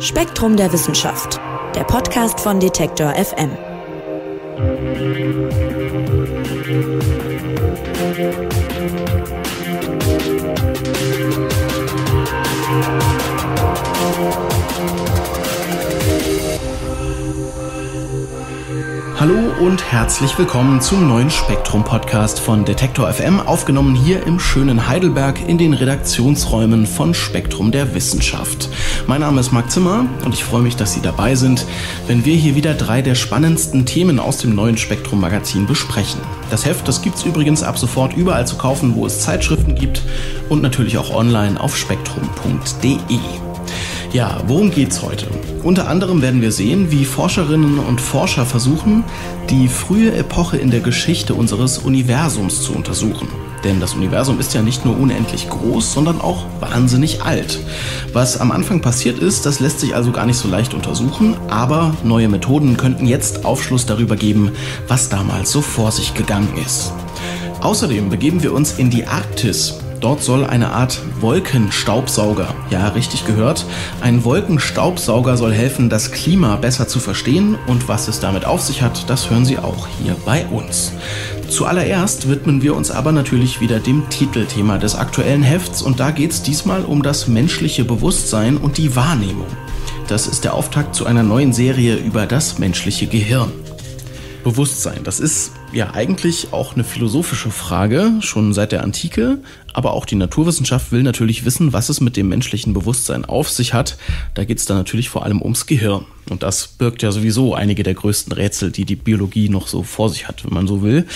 Spektrum der Wissenschaft, der Podcast von Detektor FM. Hallo und herzlich willkommen zum neuen Spektrum Podcast von Detektor FM, aufgenommen hier im schönen Heidelberg in den Redaktionsräumen von Spektrum der Wissenschaft. Mein Name ist Marc Zimmer und ich freue mich, dass Sie dabei sind, wenn wir hier wieder drei der spannendsten Themen aus dem neuen Spektrum Magazin besprechen. Das Heft, das gibt's übrigens ab sofort überall zu kaufen, wo es Zeitschriften gibt und natürlich auch online auf spektrum.de. Ja, worum geht's heute? Unter anderem werden wir sehen, wie Forscherinnen und Forscher versuchen, die frühe Epoche in der Geschichte unseres Universums zu untersuchen. Denn das Universum ist ja nicht nur unendlich groß, sondern auch wahnsinnig alt. Was am Anfang passiert ist, das lässt sich also gar nicht so leicht untersuchen, aber neue Methoden könnten jetzt Aufschluss darüber geben, was damals so vor sich gegangen ist. Außerdem begeben wir uns in die Arktis, Dort soll eine Art Wolkenstaubsauger, ja richtig gehört, ein Wolkenstaubsauger soll helfen, das Klima besser zu verstehen und was es damit auf sich hat, das hören Sie auch hier bei uns. Zuallererst widmen wir uns aber natürlich wieder dem Titelthema des aktuellen Hefts und da geht es diesmal um das menschliche Bewusstsein und die Wahrnehmung. Das ist der Auftakt zu einer neuen Serie über das menschliche Gehirn. Bewusstsein, das ist ja eigentlich auch eine philosophische Frage, schon seit der Antike, aber auch die Naturwissenschaft will natürlich wissen, was es mit dem menschlichen Bewusstsein auf sich hat. Da geht es dann natürlich vor allem ums Gehirn. Und das birgt ja sowieso einige der größten Rätsel, die die Biologie noch so vor sich hat, wenn man so will.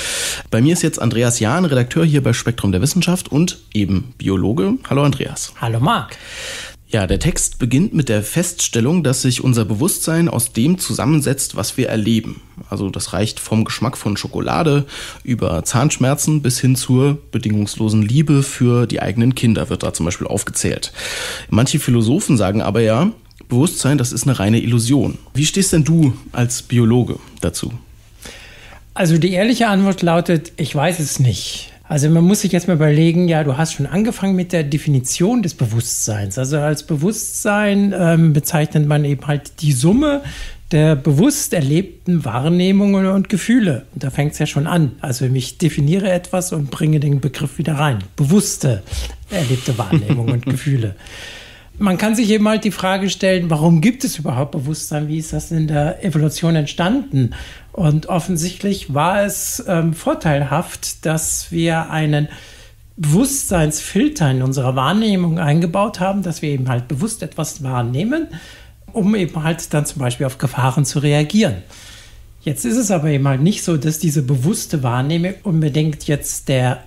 Bei mir ist jetzt Andreas Jahn, Redakteur hier bei Spektrum der Wissenschaft und eben Biologe. Hallo Andreas. Hallo Marc. Ja, der Text beginnt mit der Feststellung, dass sich unser Bewusstsein aus dem zusammensetzt, was wir erleben. Also das reicht vom Geschmack von Schokolade über Zahnschmerzen bis hin zur bedingungslosen Liebe für die eigenen Kinder wird da zum Beispiel aufgezählt. Manche Philosophen sagen aber ja, Bewusstsein, das ist eine reine Illusion. Wie stehst denn du als Biologe dazu? Also die ehrliche Antwort lautet, ich weiß es nicht. Also man muss sich jetzt mal überlegen, ja, du hast schon angefangen mit der Definition des Bewusstseins. Also als Bewusstsein ähm, bezeichnet man eben halt die Summe der bewusst erlebten Wahrnehmungen und Gefühle. Und da fängt es ja schon an. Also ich definiere etwas und bringe den Begriff wieder rein. Bewusste erlebte Wahrnehmungen und Gefühle man kann sich eben halt die Frage stellen, warum gibt es überhaupt Bewusstsein? Wie ist das in der Evolution entstanden? Und offensichtlich war es ähm, vorteilhaft, dass wir einen Bewusstseinsfilter in unserer Wahrnehmung eingebaut haben, dass wir eben halt bewusst etwas wahrnehmen, um eben halt dann zum Beispiel auf Gefahren zu reagieren. Jetzt ist es aber eben halt nicht so, dass diese bewusste Wahrnehmung unbedingt jetzt der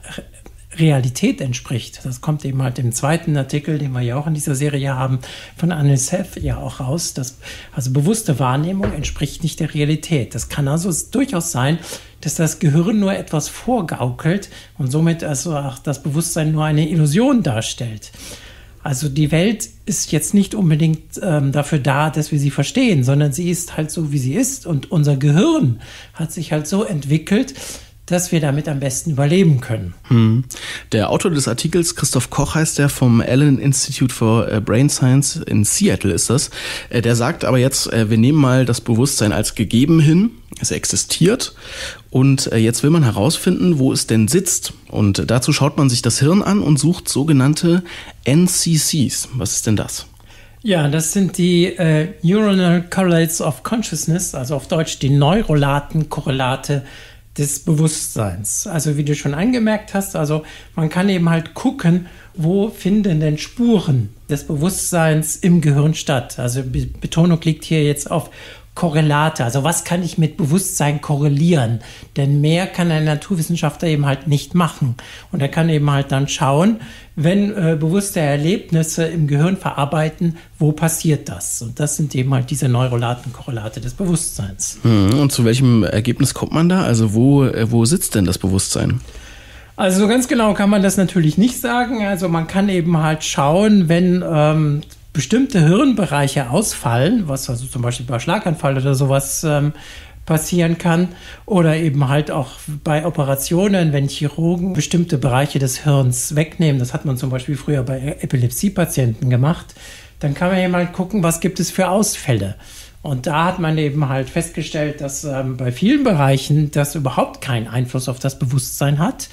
Realität entspricht. Das kommt eben halt im zweiten Artikel, den wir ja auch in dieser Serie haben, von Anisef ja auch raus. Dass, also bewusste Wahrnehmung entspricht nicht der Realität. Das kann also durchaus sein, dass das Gehirn nur etwas vorgaukelt und somit also auch das Bewusstsein nur eine Illusion darstellt. Also die Welt ist jetzt nicht unbedingt ähm, dafür da, dass wir sie verstehen, sondern sie ist halt so, wie sie ist. Und unser Gehirn hat sich halt so entwickelt, dass wir damit am besten überleben können. Hm. Der Autor des Artikels, Christoph Koch heißt der, vom Allen Institute for äh, Brain Science in Seattle ist das. Äh, der sagt aber jetzt, äh, wir nehmen mal das Bewusstsein als gegeben hin, es existiert und jetzt will man herausfinden, wo es denn sitzt. Und dazu schaut man sich das Hirn an und sucht sogenannte NCCs. Was ist denn das? Ja, das sind die äh, Neuronal Correlates of Consciousness, also auf Deutsch die neurolaten Korrelate des Bewusstseins. Also wie du schon angemerkt hast, also man kann eben halt gucken, wo finden denn Spuren des Bewusstseins im Gehirn statt. Also Betonung liegt hier jetzt auf Korrelate. Also was kann ich mit Bewusstsein korrelieren? Denn mehr kann ein Naturwissenschaftler eben halt nicht machen. Und er kann eben halt dann schauen, wenn äh, bewusste Erlebnisse im Gehirn verarbeiten, wo passiert das? Und das sind eben halt diese neurolaten Korrelate des Bewusstseins. Hm, und zu welchem Ergebnis kommt man da? Also wo, äh, wo sitzt denn das Bewusstsein? Also so ganz genau kann man das natürlich nicht sagen. Also man kann eben halt schauen, wenn ähm, bestimmte Hirnbereiche ausfallen, was also zum Beispiel bei Schlaganfall oder sowas ähm, passieren kann, oder eben halt auch bei Operationen, wenn Chirurgen bestimmte Bereiche des Hirns wegnehmen. Das hat man zum Beispiel früher bei Epilepsiepatienten gemacht. dann kann man ja mal gucken, was gibt es für Ausfälle. Und da hat man eben halt festgestellt, dass ähm, bei vielen Bereichen das überhaupt keinen Einfluss auf das Bewusstsein hat,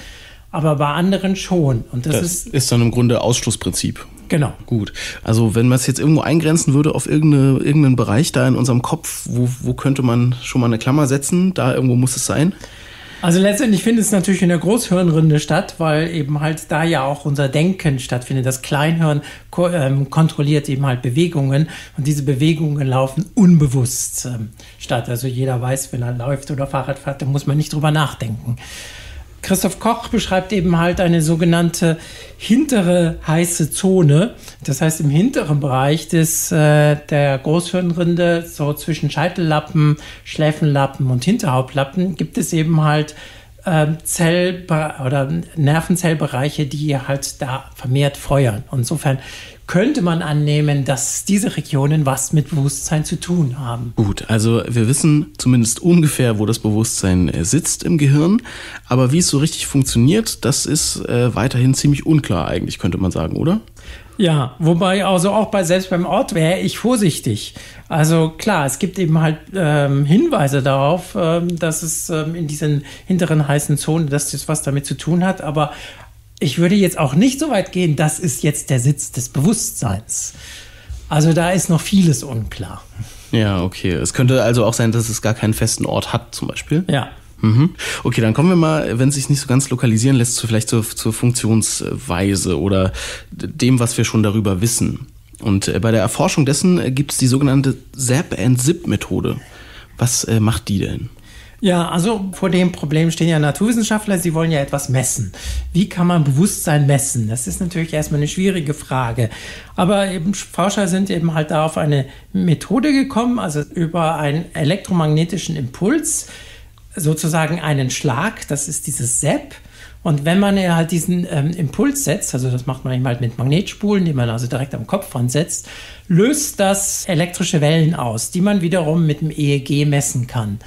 aber bei anderen schon. Und das, das ist, ist dann im Grunde Ausschlussprinzip. Genau. Gut. Also wenn man es jetzt irgendwo eingrenzen würde auf irgendeine, irgendeinen Bereich da in unserem Kopf, wo, wo könnte man schon mal eine Klammer setzen? Da irgendwo muss es sein? Also letztendlich findet es natürlich in der Großhirnrinde statt, weil eben halt da ja auch unser Denken stattfindet. Das Kleinhirn ko ähm, kontrolliert eben halt Bewegungen und diese Bewegungen laufen unbewusst ähm, statt. Also jeder weiß, wenn er läuft oder Fahrrad fährt, dann muss man nicht drüber nachdenken. Christoph Koch beschreibt eben halt eine sogenannte hintere heiße Zone. Das heißt, im hinteren Bereich des, äh, der Großhirnrinde, so zwischen Scheitellappen, Schläfenlappen und Hinterhauptlappen, gibt es eben halt äh, Zell- oder Nervenzellbereiche, die halt da vermehrt feuern. Insofern könnte man annehmen, dass diese Regionen was mit Bewusstsein zu tun haben. Gut, also wir wissen zumindest ungefähr, wo das Bewusstsein äh, sitzt im Gehirn, aber wie es so richtig funktioniert, das ist äh, weiterhin ziemlich unklar eigentlich, könnte man sagen, oder? Ja, wobei also auch bei selbst beim Ort wäre ich vorsichtig. Also klar, es gibt eben halt ähm, Hinweise darauf, ähm, dass es ähm, in diesen hinteren heißen Zonen, dass das was damit zu tun hat, aber ich würde jetzt auch nicht so weit gehen, das ist jetzt der Sitz des Bewusstseins. Also da ist noch vieles unklar. Ja, okay. Es könnte also auch sein, dass es gar keinen festen Ort hat, zum Beispiel. Ja. Mhm. Okay, dann kommen wir mal, wenn es sich nicht so ganz lokalisieren lässt, zu, vielleicht zur, zur Funktionsweise oder dem, was wir schon darüber wissen. Und äh, bei der Erforschung dessen äh, gibt es die sogenannte ZAP-and-Zip-Methode. Was äh, macht die denn? Ja, also vor dem Problem stehen ja Naturwissenschaftler, sie wollen ja etwas messen. Wie kann man Bewusstsein messen? Das ist natürlich erstmal eine schwierige Frage. Aber eben Forscher sind eben halt da auf eine Methode gekommen, also über einen elektromagnetischen Impuls, sozusagen einen Schlag, das ist dieses SEP. Und wenn man halt diesen ähm, Impuls setzt, also das macht man eben halt mit Magnetspulen, die man also direkt am Kopf ansetzt, löst das elektrische Wellen aus, die man wiederum mit dem EEG messen kann.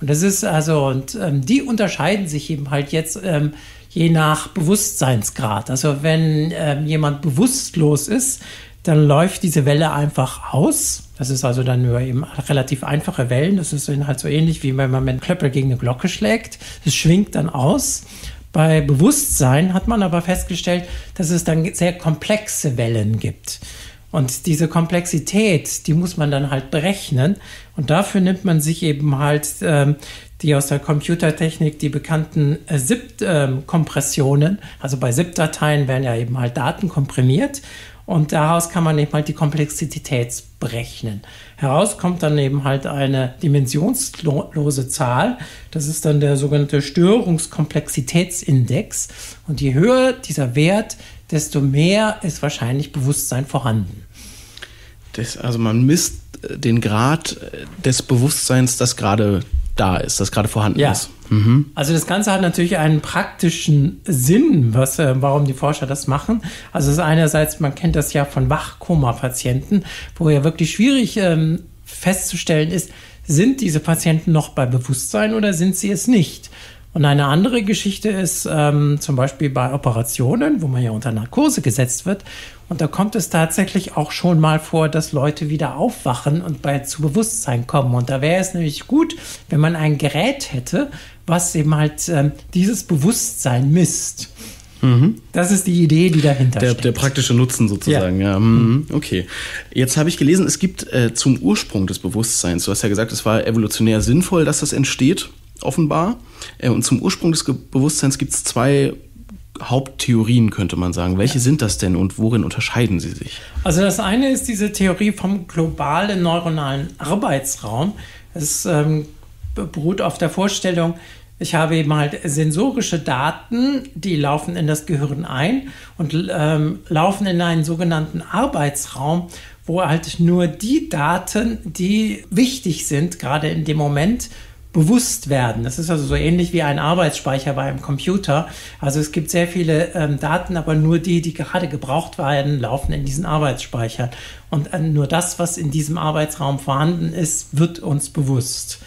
Und das ist also, und ähm, die unterscheiden sich eben halt jetzt ähm, je nach Bewusstseinsgrad. Also wenn ähm, jemand bewusstlos ist, dann läuft diese Welle einfach aus. Das ist also dann nur eben relativ einfache Wellen. Das ist dann halt so ähnlich wie wenn man mit einem Klöppel gegen eine Glocke schlägt. Es schwingt dann aus. Bei Bewusstsein hat man aber festgestellt, dass es dann sehr komplexe Wellen gibt. Und diese Komplexität, die muss man dann halt berechnen. Und dafür nimmt man sich eben halt ähm, die aus der Computertechnik, die bekannten äh, ZIP-Kompressionen. Ähm, also bei ZIP-Dateien werden ja eben halt Daten komprimiert. Und daraus kann man eben halt die Komplexität berechnen. Heraus kommt dann eben halt eine dimensionslose Zahl. Das ist dann der sogenannte Störungskomplexitätsindex. Und je höher dieser Wert, desto mehr ist wahrscheinlich Bewusstsein vorhanden. Das, also man misst äh, den Grad äh, des Bewusstseins, das gerade da ist, das gerade vorhanden ja. ist. Mhm. Also das Ganze hat natürlich einen praktischen Sinn, was, äh, warum die Forscher das machen. Also es ist einerseits, man kennt das ja von Wachkoma-Patienten, wo ja wirklich schwierig ähm, festzustellen ist, sind diese Patienten noch bei Bewusstsein oder sind sie es nicht? Und eine andere Geschichte ist ähm, zum Beispiel bei Operationen, wo man ja unter Narkose gesetzt wird. Und da kommt es tatsächlich auch schon mal vor, dass Leute wieder aufwachen und bei zu Bewusstsein kommen. Und da wäre es nämlich gut, wenn man ein Gerät hätte, was eben halt ähm, dieses Bewusstsein misst. Mhm. Das ist die Idee, die dahinter der, steckt. Der praktische Nutzen sozusagen, ja. ja. Mhm. Okay. Jetzt habe ich gelesen, es gibt äh, zum Ursprung des Bewusstseins, du hast ja gesagt, es war evolutionär sinnvoll, dass das entsteht offenbar. Äh, und zum Ursprung des Bewusstseins gibt es zwei Haupttheorien, könnte man sagen. Welche sind das denn und worin unterscheiden sie sich? Also das eine ist diese Theorie vom globalen neuronalen Arbeitsraum. Es ähm, beruht auf der Vorstellung, ich habe eben halt sensorische Daten, die laufen in das Gehirn ein und ähm, laufen in einen sogenannten Arbeitsraum, wo halt nur die Daten, die wichtig sind, gerade in dem Moment, bewusst werden. Das ist also so ähnlich wie ein Arbeitsspeicher bei einem Computer. Also es gibt sehr viele ähm, Daten, aber nur die, die gerade gebraucht werden, laufen in diesen Arbeitsspeichern. Und äh, nur das, was in diesem Arbeitsraum vorhanden ist, wird uns bewusst.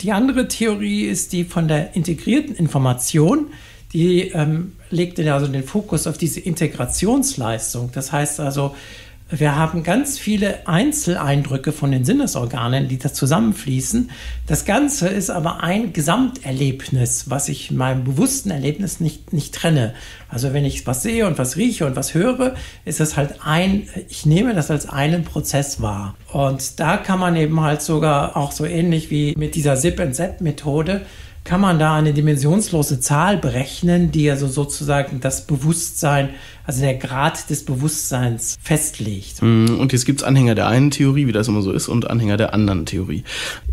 Die andere Theorie ist die von der integrierten Information. Die ähm, legt also den Fokus auf diese Integrationsleistung. Das heißt also, Wir haben ganz viele Einzeleindrücke von den Sinnesorganen, die da zusammenfließen. Das Ganze ist aber ein Gesamterlebnis, was ich in meinem bewussten Erlebnis nicht, nicht trenne. Also wenn ich was sehe und was rieche und was höre, ist das halt ein, ich nehme das als einen Prozess wahr. Und da kann man eben halt sogar auch so ähnlich wie mit dieser Zip-and-Zap-Methode kann man da eine dimensionslose Zahl berechnen, die also sozusagen das Bewusstsein, also der Grad des Bewusstseins festlegt. Mhm, und jetzt gibt es Anhänger der einen Theorie, wie das immer so ist, und Anhänger der anderen Theorie.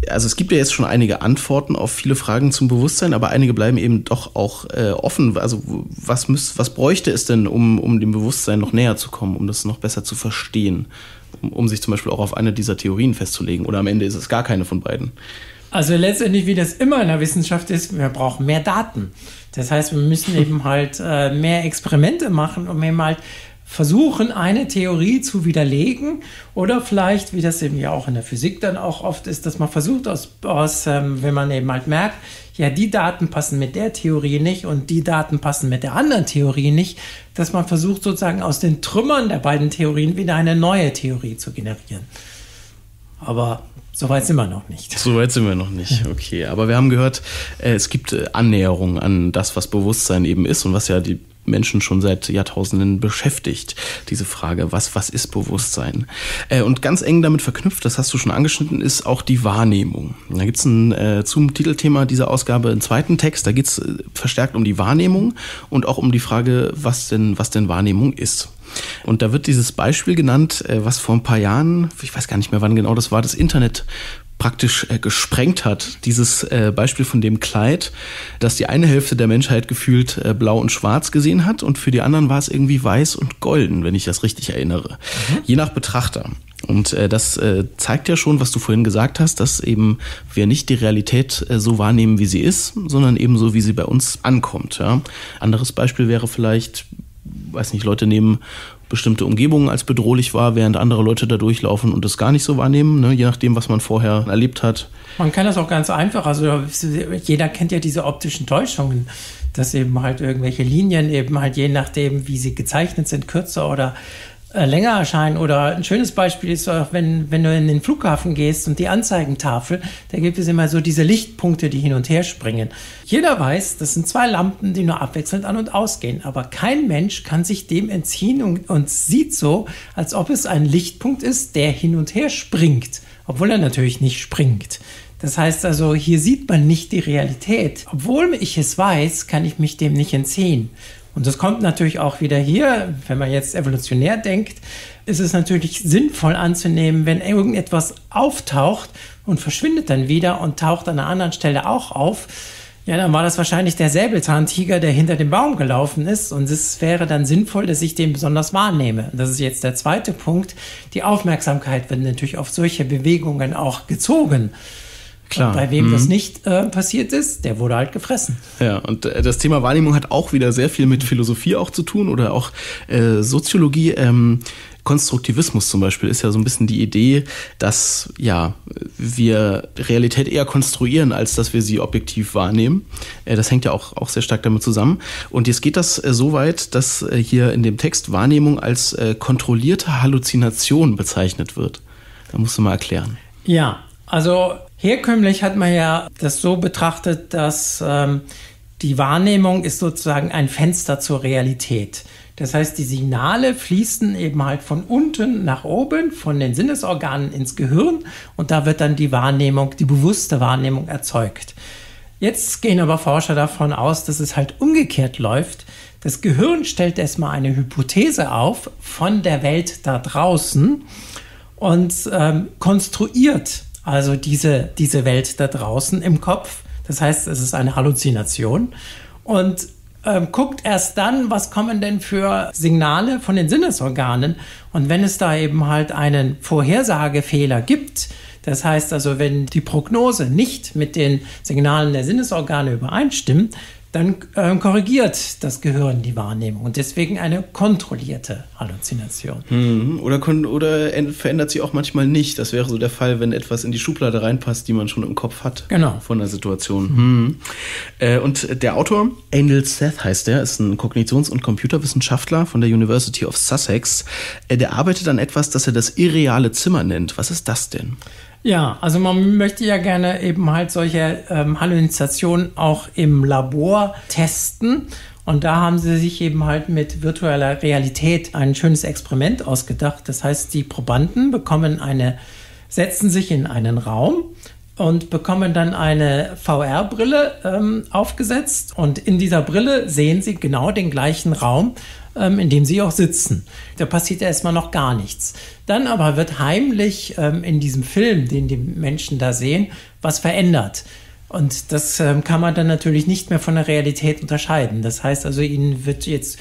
Also es gibt ja jetzt schon einige Antworten auf viele Fragen zum Bewusstsein, aber einige bleiben eben doch auch äh, offen. Also was, müß, was bräuchte es denn, um, um dem Bewusstsein noch näher zu kommen, um das noch besser zu verstehen? Um, um sich zum Beispiel auch auf eine dieser Theorien festzulegen. Oder am Ende ist es gar keine von beiden. Also letztendlich, wie das immer in der Wissenschaft ist, wir brauchen mehr Daten. Das heißt, wir müssen eben halt äh, mehr Experimente machen, um eben halt versuchen, eine Theorie zu widerlegen oder vielleicht, wie das eben ja auch in der Physik dann auch oft ist, dass man versucht, aus, aus ähm, wenn man eben halt merkt, ja, die Daten passen mit der Theorie nicht und die Daten passen mit der anderen Theorie nicht, dass man versucht, sozusagen aus den Trümmern der beiden Theorien wieder eine neue Theorie zu generieren. Aber so weit sind wir noch nicht. So weit sind wir noch nicht, okay. Aber wir haben gehört, äh, es gibt äh, Annäherungen an das, was Bewusstsein eben ist und was ja die Menschen schon seit Jahrtausenden beschäftigt. Diese Frage, was, was ist Bewusstsein? Äh, und ganz eng damit verknüpft, das hast du schon angeschnitten, ist auch die Wahrnehmung. Da gibt es äh, zum Titelthema dieser Ausgabe einen zweiten Text, da geht es verstärkt um die Wahrnehmung und auch um die Frage, was denn, was denn Wahrnehmung ist. Und da wird dieses Beispiel genannt, äh, was vor ein paar Jahren, ich weiß gar nicht mehr wann genau das war, das Internet praktisch äh, gesprengt hat. Dieses äh, Beispiel von dem Kleid, das die eine Hälfte der Menschheit gefühlt äh, blau und schwarz gesehen hat und für die anderen war es irgendwie weiß und golden, wenn ich das richtig erinnere. Mhm. Je nach Betrachter. Und das zeigt ja schon, was du vorhin gesagt hast, dass eben wir nicht die Realität so wahrnehmen, wie sie ist, sondern eben so, wie sie bei uns ankommt. Ja? Anderes Beispiel wäre vielleicht, weiß nicht, Leute nehmen bestimmte Umgebungen als bedrohlich wahr, während andere Leute da durchlaufen und das gar nicht so wahrnehmen, ne? je nachdem, was man vorher erlebt hat. Man kann das auch ganz einfach, also jeder kennt ja diese optischen Täuschungen, dass eben halt irgendwelche Linien eben halt je nachdem, wie sie gezeichnet sind, kürzer oder länger erscheinen. Oder ein schönes Beispiel ist auch, wenn, wenn du in den Flughafen gehst und die Anzeigentafel, da gibt es immer so diese Lichtpunkte, die hin und her springen. Jeder weiß, das sind zwei Lampen, die nur abwechselnd an und ausgehen. Aber kein Mensch kann sich dem entziehen und, und sieht so, als ob es ein Lichtpunkt ist, der hin und her springt. Obwohl er natürlich nicht springt. Das heißt also, hier sieht man nicht die Realität. Obwohl ich es weiß, kann ich mich dem nicht entziehen. Und das kommt natürlich auch wieder hier, wenn man jetzt evolutionär denkt, ist es natürlich sinnvoll anzunehmen, wenn irgendetwas auftaucht und verschwindet dann wieder und taucht an einer anderen Stelle auch auf. Ja, dann war das wahrscheinlich der Säbelzahntiger, der hinter dem Baum gelaufen ist. Und es wäre dann sinnvoll, dass ich den besonders wahrnehme. Das ist jetzt der zweite Punkt. Die Aufmerksamkeit wird natürlich auf solche Bewegungen auch gezogen. Klar. Und bei wem mhm. das nicht äh, passiert ist, der wurde halt gefressen. Ja, und äh, das Thema Wahrnehmung hat auch wieder sehr viel mit Philosophie auch zu tun oder auch äh, Soziologie. Ähm, Konstruktivismus zum Beispiel ist ja so ein bisschen die Idee, dass ja wir Realität eher konstruieren, als dass wir sie objektiv wahrnehmen. Äh, das hängt ja auch, auch sehr stark damit zusammen. Und jetzt geht das äh, so weit, dass äh, hier in dem Text Wahrnehmung als kontrollierte Halluzination bezeichnet wird. Da musst du mal erklären. Ja, also Herkömmlich hat man ja das so betrachtet, dass ähm, die Wahrnehmung ist sozusagen ein Fenster zur Realität. Das heißt, die Signale fließen eben halt von unten nach oben, von den Sinnesorganen ins Gehirn und da wird dann die Wahrnehmung, die bewusste Wahrnehmung erzeugt. Jetzt gehen aber Forscher davon aus, dass es halt umgekehrt läuft. Das Gehirn stellt erstmal eine Hypothese auf von der Welt da draußen und ähm, konstruiert also diese, diese Welt da draußen im Kopf. Das heißt, es ist eine Halluzination. Und ähm, guckt erst dann, was kommen denn für Signale von den Sinnesorganen. Und wenn es da eben halt einen Vorhersagefehler gibt, das heißt also, wenn die Prognose nicht mit den Signalen der Sinnesorgane übereinstimmt, dann äh, korrigiert das Gehirn die Wahrnehmung und deswegen eine kontrollierte Halluzination. Hm, oder, oder verändert sie auch manchmal nicht. Das wäre so der Fall, wenn etwas in die Schublade reinpasst, die man schon im Kopf hat. Genau. Von der Situation. Hm. Äh, und der Autor, Angel Seth heißt der, ist ein Kognitions- und Computerwissenschaftler von der University of Sussex. Äh, der arbeitet an etwas, das er das irreale Zimmer nennt. Was ist das denn? Ja, also man möchte ja gerne eben halt solche ähm, Halluzinationen auch im Labor testen. Und da haben sie sich eben halt mit virtueller Realität ein schönes Experiment ausgedacht. Das heißt, die Probanden bekommen eine, setzen sich in einen Raum und bekommen dann eine VR-Brille ähm, aufgesetzt. Und in dieser Brille sehen sie genau den gleichen Raum, ähm, in dem sie auch sitzen. Da passiert erstmal noch gar nichts. Dann aber wird heimlich ähm, in diesem Film, den die Menschen da sehen, was verändert. Und das ähm, kann man dann natürlich nicht mehr von der Realität unterscheiden. Das heißt also, ihnen wird jetzt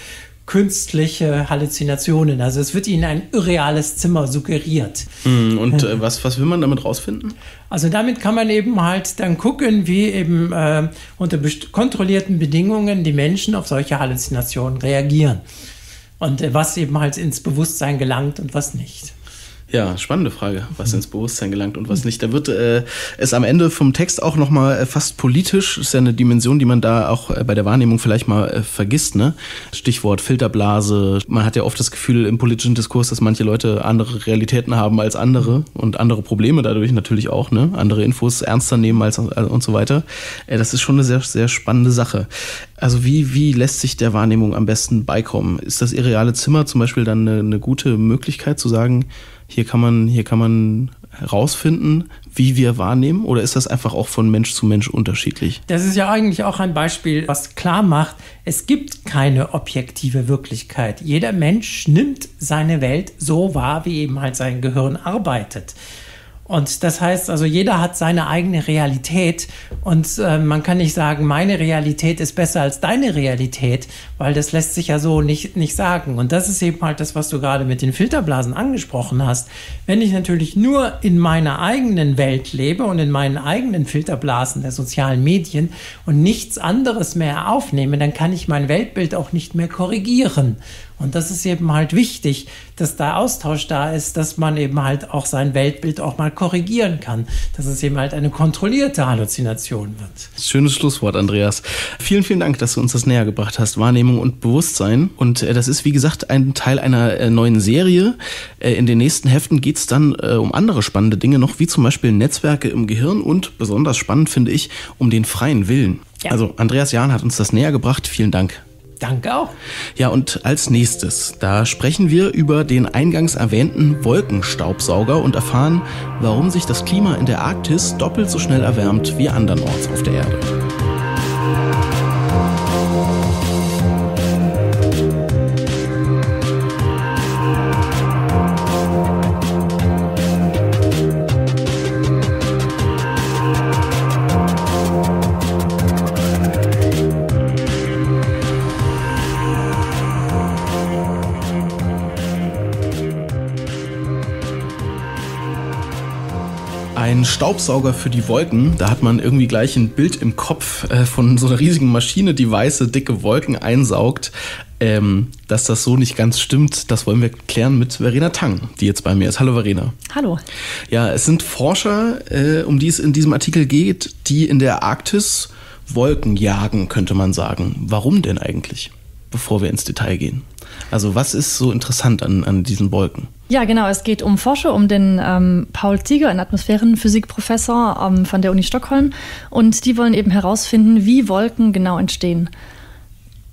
künstliche Halluzinationen. Also es wird ihnen ein irreales Zimmer suggeriert. Mm, und äh, was, was will man damit rausfinden? Also damit kann man eben halt dann gucken, wie eben äh, unter kontrollierten Bedingungen die Menschen auf solche Halluzinationen reagieren. Und äh, was eben halt ins Bewusstsein gelangt und was nicht. Ja, spannende Frage, was ins Bewusstsein gelangt und was nicht. Da wird äh, es am Ende vom Text auch nochmal äh, fast politisch. Ist ja eine Dimension, die man da auch äh, bei der Wahrnehmung vielleicht mal äh, vergisst. Ne? Stichwort Filterblase. Man hat ja oft das Gefühl im politischen Diskurs, dass manche Leute andere Realitäten haben als andere und andere Probleme dadurch natürlich auch. Ne? Andere Infos ernster nehmen als äh, und so weiter. Äh, das ist schon eine sehr, sehr spannende Sache. Also wie, wie lässt sich der Wahrnehmung am besten beikommen? Ist das irreale Zimmer zum Beispiel dann eine, eine gute Möglichkeit zu sagen, hier kann man, hier kann man herausfinden, wie wir wahrnehmen? Oder ist das einfach auch von Mensch zu Mensch unterschiedlich? Das ist ja eigentlich auch ein Beispiel, was klar macht, es gibt keine objektive Wirklichkeit. Jeder Mensch nimmt seine Welt so wahr, wie eben halt sein Gehirn arbeitet. Und das heißt also, jeder hat seine eigene Realität und äh, man kann nicht sagen, meine Realität ist besser als deine Realität, weil das lässt sich ja so nicht, nicht sagen. Und das ist eben halt das, was du gerade mit den Filterblasen angesprochen hast. Wenn ich natürlich nur in meiner eigenen Welt lebe und in meinen eigenen Filterblasen der sozialen Medien und nichts anderes mehr aufnehme, dann kann ich mein Weltbild auch nicht mehr korrigieren. Und das ist eben halt wichtig, dass da Austausch da ist, dass man eben halt auch sein Weltbild auch mal korrigieren kann, dass es eben halt eine kontrollierte Halluzination wird. Schönes Schlusswort, Andreas. Vielen, vielen Dank, dass du uns das näher gebracht hast, Wahrnehmung und Bewusstsein. Und äh, das ist, wie gesagt, ein Teil einer äh, neuen Serie. Äh, in den nächsten Heften geht es dann äh, um andere spannende Dinge noch, wie zum Beispiel Netzwerke im Gehirn und besonders spannend finde ich, um den freien Willen. Ja. Also Andreas Jahn hat uns das näher gebracht. Vielen Dank. Danke auch. Ja, und als nächstes, da sprechen wir über den eingangs erwähnten Wolkenstaubsauger und erfahren, warum sich das Klima in der Arktis doppelt so schnell erwärmt wie andernorts auf der Erde. Staubsauger für die Wolken, da hat man irgendwie gleich ein Bild im Kopf äh, von so einer riesigen Maschine, die weiße, dicke Wolken einsaugt. Ähm, dass das so nicht ganz stimmt, das wollen wir klären mit Verena Tang, die jetzt bei mir ist. Hallo Verena. Hallo. Ja, es sind Forscher, äh, um die es in diesem Artikel geht, die in der Arktis Wolken jagen, könnte man sagen. Warum denn eigentlich? Bevor wir ins Detail gehen. Also was ist so interessant an, an diesen Wolken? Ja, genau. Es geht um Forscher, um den ähm, Paul Zieger, einen Atmosphärenphysikprofessor ähm, von der Uni Stockholm. Und die wollen eben herausfinden, wie Wolken genau entstehen.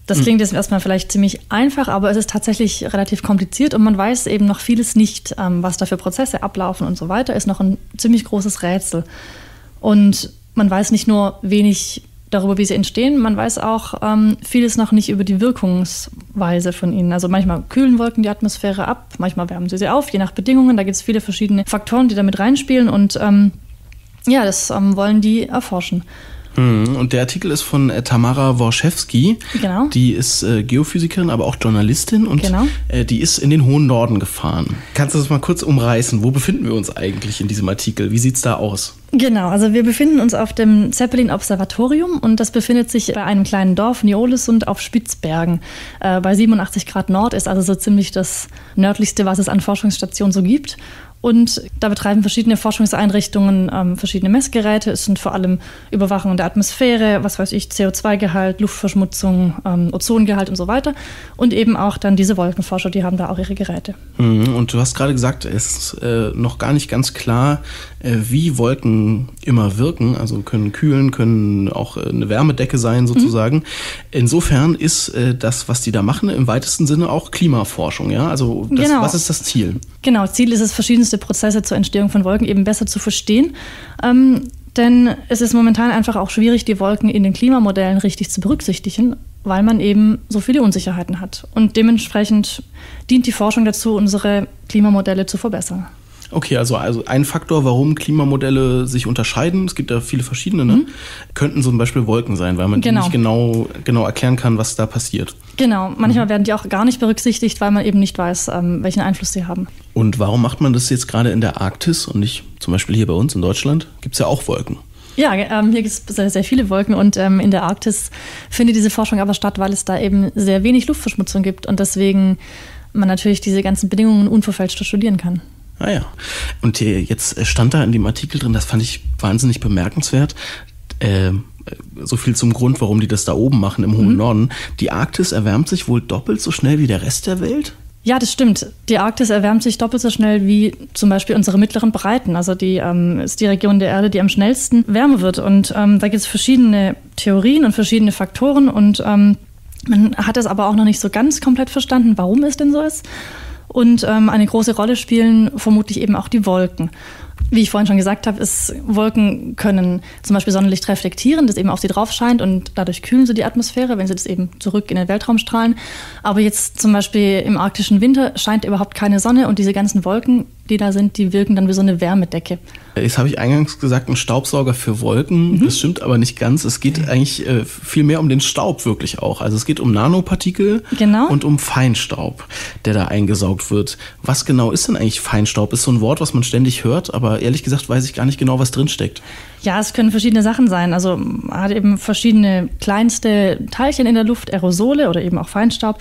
Das hm. klingt jetzt erstmal vielleicht ziemlich einfach, aber es ist tatsächlich relativ kompliziert und man weiß eben noch vieles nicht, ähm, was da für Prozesse ablaufen und so weiter. Ist noch ein ziemlich großes Rätsel. Und man weiß nicht nur wenig darüber, wie sie entstehen. Man weiß auch ähm, vieles noch nicht über die Wirkungsweise von ihnen. Also manchmal kühlen Wolken die Atmosphäre ab, manchmal wärmen sie sie auf, je nach Bedingungen. Da gibt es viele verschiedene Faktoren, die damit reinspielen und ähm, ja, das ähm, wollen die erforschen. Mhm. Und der Artikel ist von äh, Tamara Worszewski. Genau. Die ist äh, Geophysikerin, aber auch Journalistin und genau. äh, die ist in den hohen Norden gefahren. Kannst du das mal kurz umreißen? Wo befinden wir uns eigentlich in diesem Artikel? Wie sieht es da aus? Genau, also wir befinden uns auf dem Zeppelin-Observatorium und das befindet sich bei einem kleinen Dorf, Niolesund, auf Spitzbergen. Bei 87 Grad Nord ist also so ziemlich das nördlichste, was es an Forschungsstationen so gibt. Und da betreiben verschiedene Forschungseinrichtungen ähm, verschiedene Messgeräte. Es sind vor allem Überwachung der Atmosphäre, was weiß ich, CO2-Gehalt, Luftverschmutzung, ähm, Ozongehalt und so weiter. Und eben auch dann diese Wolkenforscher, die haben da auch ihre Geräte. Mhm, und du hast gerade gesagt, es ist äh, noch gar nicht ganz klar, wie Wolken immer wirken. Also können kühlen, können auch äh, eine Wärmedecke sein sozusagen. Mhm. Insofern ist äh, das, was die da machen, im weitesten Sinne auch Klimaforschung. Ja? Also das, genau. was ist das Ziel? Genau, Ziel ist es, verschiedenste Prozesse zur Entstehung von Wolken eben besser zu verstehen. Ähm, denn es ist momentan einfach auch schwierig, die Wolken in den Klimamodellen richtig zu berücksichtigen, weil man eben so viele Unsicherheiten hat. Und dementsprechend dient die Forschung dazu, unsere Klimamodelle zu verbessern. Okay, also, also ein Faktor, warum Klimamodelle sich unterscheiden, es gibt da viele verschiedene, ne? Mhm. könnten zum Beispiel Wolken sein, weil man genau. nicht genau, genau erklären kann, was da passiert. Genau, manchmal mhm. werden die auch gar nicht berücksichtigt, weil man eben nicht weiß, ähm, welchen Einfluss sie haben. Und warum macht man das jetzt gerade in der Arktis und nicht zum Beispiel hier bei uns in Deutschland? Gibt es ja auch Wolken. Ja, ähm, hier gibt es sehr, sehr, viele Wolken und ähm, in der Arktis findet diese Forschung aber statt, weil es da eben sehr wenig Luftverschmutzung gibt und deswegen man natürlich diese ganzen Bedingungen unverfälscht studieren kann. Ah ja. Und jetzt stand da in dem Artikel drin, das fand ich wahnsinnig bemerkenswert. Äh, so viel zum Grund, warum die das da oben machen im hohen mhm. Norden. Die Arktis erwärmt sich wohl doppelt so schnell wie der Rest der Welt? Ja, das stimmt. Die Arktis erwärmt sich doppelt so schnell wie zum Beispiel unsere mittleren Breiten. Also die ähm, ist die Region der Erde, die am schnellsten wärmer wird. Und ähm, da gibt es verschiedene Theorien und verschiedene Faktoren. Und ähm, man hat es aber auch noch nicht so ganz komplett verstanden, warum es denn so ist. Und ähm, eine große Rolle spielen vermutlich eben auch die Wolken. Wie ich vorhin schon gesagt habe, ist, Wolken können zum Beispiel Sonnenlicht reflektieren, das eben auf sie drauf scheint und dadurch kühlen sie die Atmosphäre, wenn sie das eben zurück in den Weltraum strahlen. Aber jetzt zum Beispiel im arktischen Winter scheint überhaupt keine Sonne und diese ganzen Wolken die da sind, die wirken dann wie so eine Wärmedecke. Jetzt habe ich eingangs gesagt, ein Staubsauger für Wolken. Mhm. Das stimmt aber nicht ganz. Es geht eigentlich äh, viel mehr um den Staub wirklich auch. Also es geht um Nanopartikel genau. und um Feinstaub, der da eingesaugt wird. Was genau ist denn eigentlich Feinstaub? Ist so ein Wort, was man ständig hört, aber ehrlich gesagt weiß ich gar nicht genau, was drinsteckt. Ja, es können verschiedene Sachen sein. Also man hat eben verschiedene kleinste Teilchen in der Luft, Aerosole oder eben auch Feinstaub.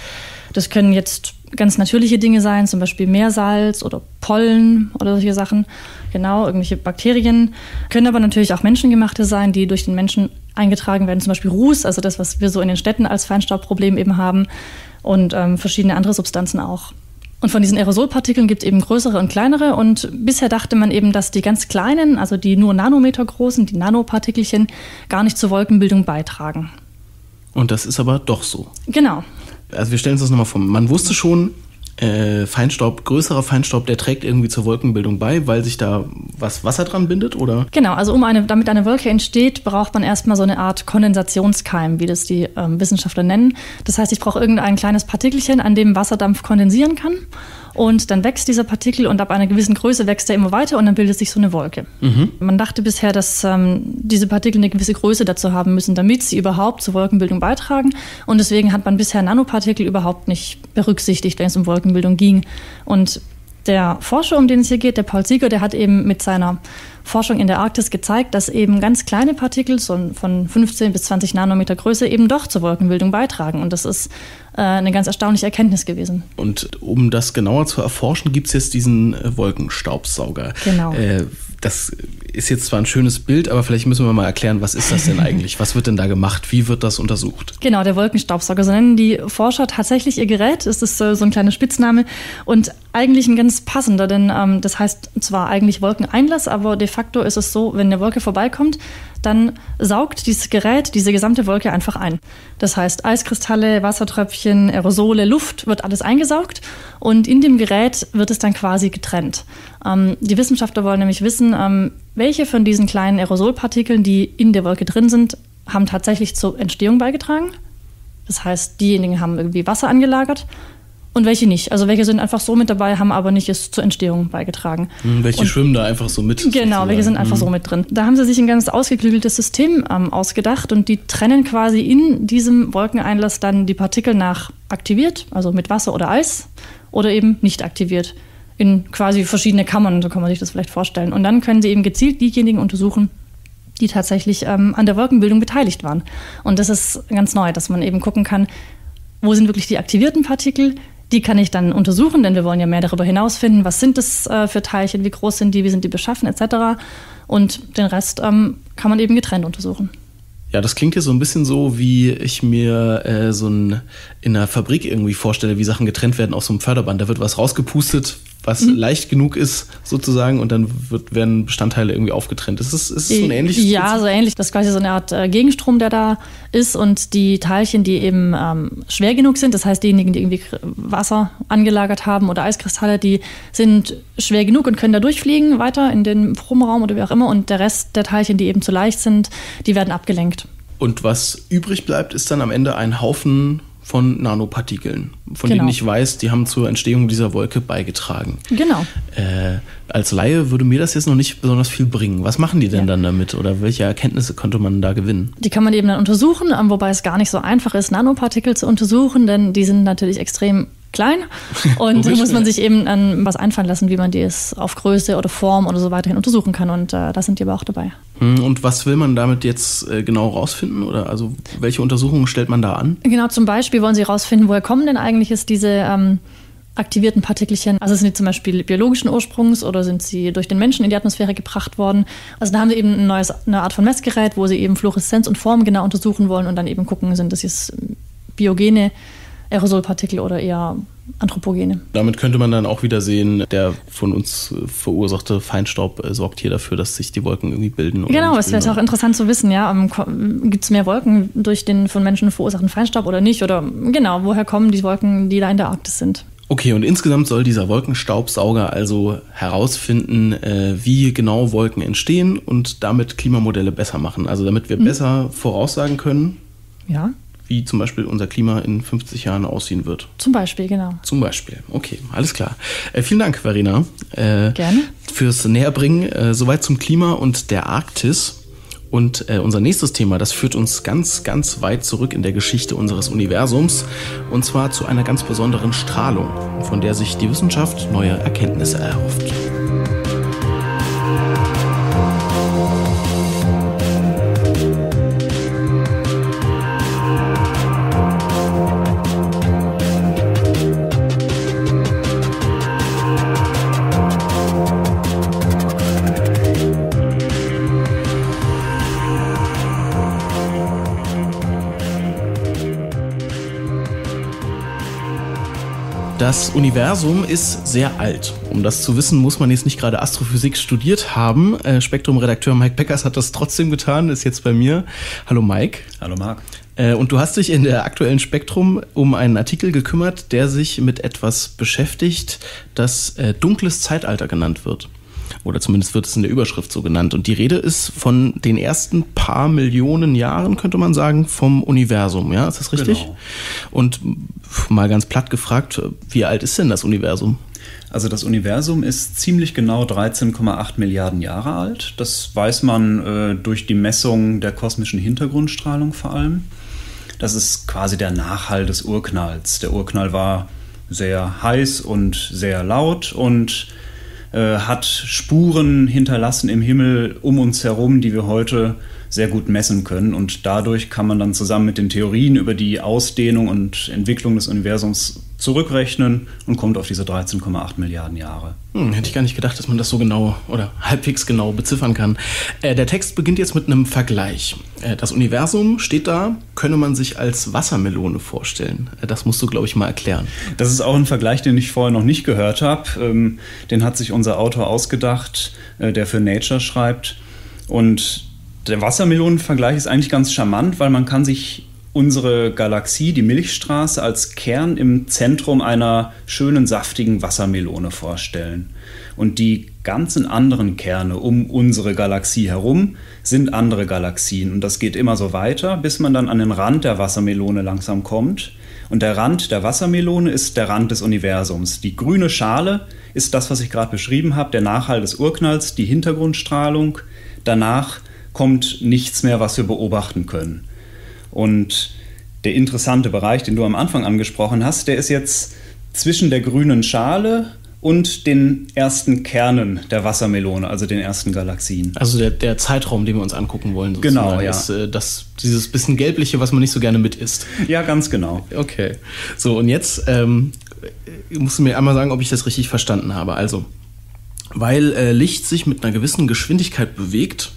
Das können jetzt ganz natürliche Dinge sein, zum Beispiel Meersalz oder Pollen oder solche Sachen. Genau, irgendwelche Bakterien. Können aber natürlich auch menschengemachte sein, die durch den Menschen eingetragen werden, zum Beispiel Ruß, also das, was wir so in den Städten als Feinstaubproblem eben haben und ähm, verschiedene andere Substanzen auch. Und von diesen Aerosolpartikeln gibt es eben größere und kleinere. Und bisher dachte man eben, dass die ganz kleinen, also die nur Nanometer großen, die Nanopartikelchen, gar nicht zur Wolkenbildung beitragen. Und das ist aber doch so. Genau also wir stellen uns das nochmal vor. Man wusste schon, äh, Feinstaub, größerer Feinstaub, der trägt irgendwie zur Wolkenbildung bei, weil sich da was Wasser dran bindet, oder? Genau, also um eine, damit eine Wolke entsteht, braucht man erstmal so eine Art Kondensationskeim, wie das die ähm, Wissenschaftler nennen. Das heißt, ich brauche irgendein kleines Partikelchen, an dem Wasserdampf kondensieren kann. Und dann wächst dieser Partikel und ab einer gewissen Größe wächst er immer weiter und dann bildet sich so eine Wolke. Mhm. Man dachte bisher, dass ähm, diese Partikel eine gewisse Größe dazu haben müssen, damit sie überhaupt zur Wolkenbildung beitragen. Und deswegen hat man bisher Nanopartikel überhaupt nicht berücksichtigt, wenn es um Wolkenbildung ging. Und der Forscher, um den es hier geht, der Paul Sieger, der hat eben mit seiner Forschung in der Arktis gezeigt, dass eben ganz kleine Partikel so von 15 bis 20 Nanometer Größe eben doch zur Wolkenbildung beitragen. Und das ist äh, eine ganz erstaunliche Erkenntnis gewesen. Und um das genauer zu erforschen, gibt es jetzt diesen äh, Wolkenstaubsauger. Genau. Äh, das ist jetzt zwar ein schönes Bild, aber vielleicht müssen wir mal erklären, was ist das denn eigentlich? Was wird denn da gemacht? Wie wird das untersucht? Genau, der Wolkenstaubsauger, so nennen die Forscher tatsächlich ihr Gerät. Es ist äh, so ein kleiner Spitzname und eigentlich ein ganz passender, denn ähm, das heißt zwar eigentlich Wolkeneinlass, aber de facto ist es so, wenn eine Wolke vorbeikommt, dann saugt dieses Gerät diese gesamte Wolke einfach ein. Das heißt, Eiskristalle, Wassertröpfchen, Aerosole, Luft wird alles eingesaugt und in dem Gerät wird es dann quasi getrennt. Ähm, die Wissenschaftler wollen nämlich wissen, ähm, welche von diesen kleinen Aerosolpartikeln, die in der Wolke drin sind, haben tatsächlich zur Entstehung beigetragen. Das heißt, diejenigen haben irgendwie Wasser angelagert und welche nicht. Also welche sind einfach so mit dabei, haben aber nicht es zur Entstehung beigetragen. Hm, welche und schwimmen da einfach so mit? Genau, sozusagen. welche sind einfach mhm. so mit drin. Da haben sie sich ein ganz ausgeklügeltes System ähm, ausgedacht und die trennen quasi in diesem Wolkeneinlass dann die Partikel nach aktiviert, also mit Wasser oder Eis, oder eben nicht aktiviert. in quasi verschiedene Kammern, so kann man sich das vielleicht vorstellen. Und dann können sie eben gezielt diejenigen untersuchen, die tatsächlich ähm, an der Wolkenbildung beteiligt waren. Und das ist ganz neu, dass man eben gucken kann, wo sind wirklich die aktivierten Partikel, die kann ich dann untersuchen, denn wir wollen ja mehr darüber hinausfinden, was sind das äh, für Teilchen, wie groß sind die, wie sind die beschaffen etc. Und den Rest ähm, kann man eben getrennt untersuchen. Ja, das klingt ja so ein bisschen so, wie ich mir äh, so ein, in einer Fabrik irgendwie vorstelle, wie Sachen getrennt werden aus so einem Förderband. Da wird was rausgepustet, was mhm. leicht genug ist, sozusagen, und dann wird, werden Bestandteile irgendwie aufgetrennt. Ist es, ist es so ein ähnliches? Ja, Prinzip? so ähnlich. Das ist quasi so eine Art äh, Gegenstrom, der da ist. Und die Teilchen, die eben ähm, schwer genug sind, das heißt diejenigen, die irgendwie Wasser angelagert haben oder Eiskristalle, die sind schwer genug und können da durchfliegen weiter in den Probenraum oder wie auch immer. Und der Rest der Teilchen, die eben zu leicht sind, die werden abgelenkt. Und was übrig bleibt, ist dann am Ende ein Haufen von Nanopartikeln, von genau. denen ich weiß, die haben zur Entstehung dieser Wolke beigetragen. Genau. Äh, als Laie würde mir das jetzt noch nicht besonders viel bringen. Was machen die denn ja. dann damit oder welche Erkenntnisse konnte man da gewinnen? Die kann man eben dann untersuchen, ähm, wobei es gar nicht so einfach ist, Nanopartikel zu untersuchen, denn die sind natürlich extrem klein und da muss man sich eben an was einfallen lassen, wie man die auf Größe oder Form oder so weiterhin untersuchen kann und äh, da sind die aber auch dabei. Hm, und was will man damit jetzt äh, genau rausfinden oder also welche Untersuchungen stellt man da an? Genau, zum Beispiel wollen sie rausfinden, woher kommen denn eigentlich jetzt diese ähm, aktivierten Partikelchen? Also sind die zum Beispiel biologischen Ursprungs oder sind sie durch den Menschen in die Atmosphäre gebracht worden? Also da haben sie eben ein neues, eine Art von Messgerät, wo sie eben Fluoreszenz und Form genau untersuchen wollen und dann eben gucken, sind das jetzt biogene Aerosolpartikel oder eher Anthropogene. Damit könnte man dann auch wieder sehen, der von uns verursachte Feinstaub äh, sorgt hier dafür, dass sich die Wolken irgendwie bilden. genau, es wäre auch interessant zu wissen, ja, ähm, gibt es mehr Wolken durch den von Menschen verursachten Feinstaub oder nicht? Oder genau, woher kommen die Wolken, die da in der Arktis sind? Okay, und insgesamt soll dieser Wolkenstaubsauger also herausfinden, äh, wie genau Wolken entstehen und damit Klimamodelle besser machen. Also damit wir mhm. besser voraussagen können. Ja wie zum Beispiel unser Klima in 50 Jahren aussehen wird. Zum Beispiel, genau. Zum Beispiel, okay, alles klar. Äh, vielen Dank, Verena. Äh, Gerne. Fürs Näherbringen. Äh, soweit zum Klima und der Arktis. Und äh, unser nächstes Thema, das führt uns ganz, ganz weit zurück in der Geschichte unseres Universums. Und zwar zu einer ganz besonderen Strahlung, von der sich die Wissenschaft neue Erkenntnisse erhofft. Das Universum ist sehr alt. Um das zu wissen, muss man jetzt nicht gerade Astrophysik studiert haben. Äh, Spektrum-Redakteur Mike Beckers hat das trotzdem getan, ist jetzt bei mir. Hallo Mike. Hallo Marc. Äh, und du hast dich in der aktuellen Spektrum um einen Artikel gekümmert, der sich mit etwas beschäftigt, das äh, dunkles Zeitalter genannt wird. Oder zumindest wird es in der Überschrift so genannt. Und die Rede ist von den ersten paar Millionen Jahren, könnte man sagen, vom Universum. Ja, ist das richtig? Genau. Und mal ganz platt gefragt, wie alt ist denn das Universum? Also das Universum ist ziemlich genau 13,8 Milliarden Jahre alt. Das weiß man äh, durch die Messung der kosmischen Hintergrundstrahlung vor allem. Das ist quasi der Nachhall des Urknalls. Der Urknall war sehr heiß und sehr laut und äh, hat Spuren hinterlassen im Himmel um uns herum, die wir heute sehr gut messen können. Und dadurch kann man dann zusammen mit den Theorien über die Ausdehnung und Entwicklung des Universums zurückrechnen und kommt auf diese 13,8 Milliarden Jahre. Hm, hätte ich gar nicht gedacht, dass man das so genau oder halbwegs genau beziffern kann. Äh, der Text beginnt jetzt mit einem Vergleich. Äh, das Universum steht da, könne man sich als Wassermelone vorstellen. Äh, das musst du, glaube ich, mal erklären. Das ist auch ein Vergleich, den ich vorher noch nicht gehört habe. Ähm, den hat sich unser Autor ausgedacht, äh, der für Nature schreibt. Und der Wassermelonenvergleich ist eigentlich ganz charmant, weil man kann sich unsere Galaxie, die Milchstraße, als Kern im Zentrum einer schönen, saftigen Wassermelone vorstellen. Und die ganzen anderen Kerne um unsere Galaxie herum sind andere Galaxien. Und das geht immer so weiter, bis man dann an den Rand der Wassermelone langsam kommt. Und der Rand der Wassermelone ist der Rand des Universums. Die grüne Schale ist das, was ich gerade beschrieben habe, der Nachhall des Urknalls, die Hintergrundstrahlung. Danach kommt nichts mehr, was wir beobachten können. Und der interessante Bereich, den du am Anfang angesprochen hast, der ist jetzt zwischen der grünen Schale und den ersten Kernen der Wassermelone, also den ersten Galaxien. Also der, der Zeitraum, den wir uns angucken wollen, genau, ja. ist äh, das, dieses bisschen gelbliche, was man nicht so gerne mit isst. Ja, ganz genau. Okay. So, und jetzt ähm, musst du mir einmal sagen, ob ich das richtig verstanden habe. Also, weil äh, Licht sich mit einer gewissen Geschwindigkeit bewegt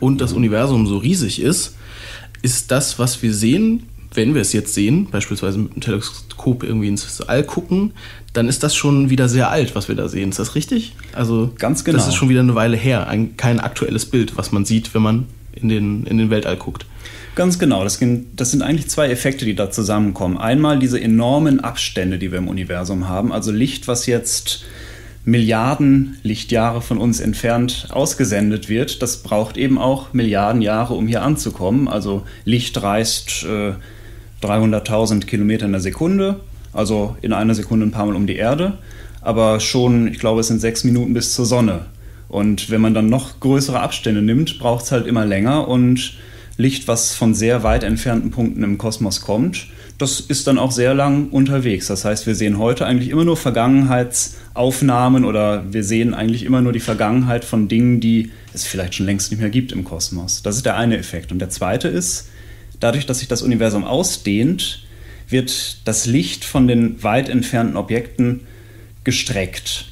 und das Universum so riesig ist, ist das, was wir sehen, wenn wir es jetzt sehen, beispielsweise mit dem Teleskop irgendwie ins All gucken, dann ist das schon wieder sehr alt, was wir da sehen. Ist das richtig? Also ganz genau. Das ist schon wieder eine Weile her, ein, kein aktuelles Bild, was man sieht, wenn man in den, in den Weltall guckt. Ganz genau. Das, das sind eigentlich zwei Effekte, die da zusammenkommen. Einmal diese enormen Abstände, die wir im Universum haben. Also Licht, was jetzt Milliarden Lichtjahre von uns entfernt ausgesendet wird, das braucht eben auch Milliarden Jahre, um hier anzukommen. Also Licht reist äh, 300.000 Kilometer in der Sekunde, also in einer Sekunde ein paar Mal um die Erde. Aber schon, ich glaube, es sind sechs Minuten bis zur Sonne. Und wenn man dann noch größere Abstände nimmt, braucht es halt immer länger und Licht, was von sehr weit entfernten Punkten im Kosmos kommt, das ist dann auch sehr lang unterwegs. Das heißt, wir sehen heute eigentlich immer nur Vergangenheitsaufnahmen oder wir sehen eigentlich immer nur die Vergangenheit von Dingen, die es vielleicht schon längst nicht mehr gibt im Kosmos. Das ist der eine Effekt. Und der zweite ist, dadurch, dass sich das Universum ausdehnt, wird das Licht von den weit entfernten Objekten gestreckt.